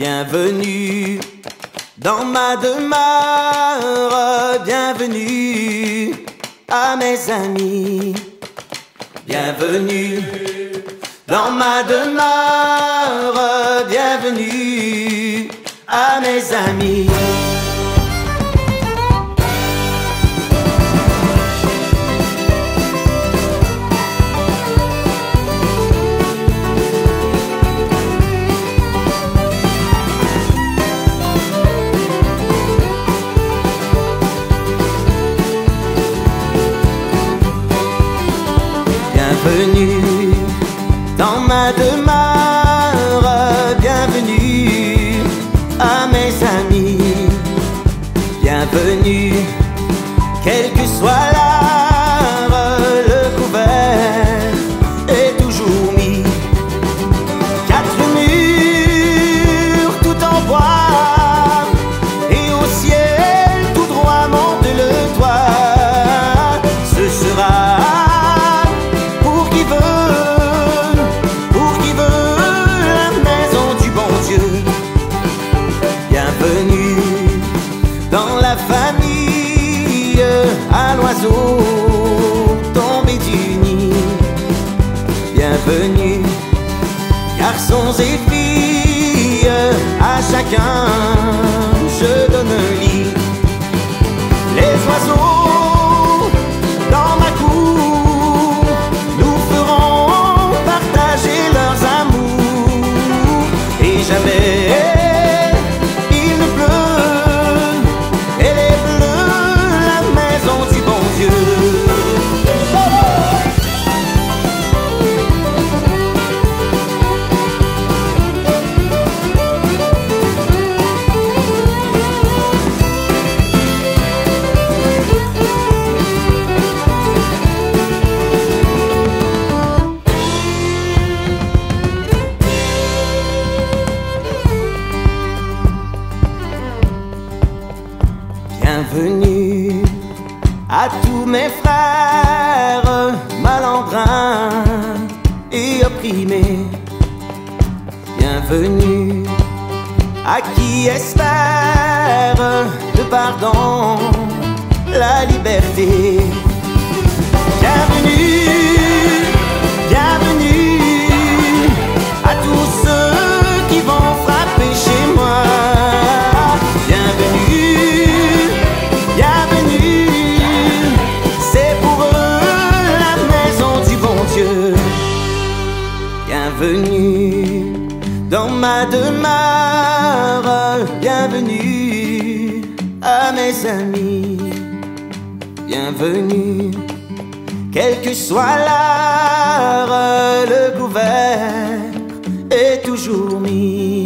Bienvenue dans ma demeure, bienvenue à mes amis. Bienvenue dans ma demeure, bienvenue à mes amis. Bienvenue dans ma demeure, bienvenue à mes amis, bienvenue, quel que soit Garçons et filles, à chacun Bienvenue à tous mes frères malandrins et opprimés. Bienvenue à qui espère le pardon, la liberté. Bienvenue dans ma demeure, bienvenue à mes amis, bienvenue, quelle que soit l'heure, le couvert est toujours mis.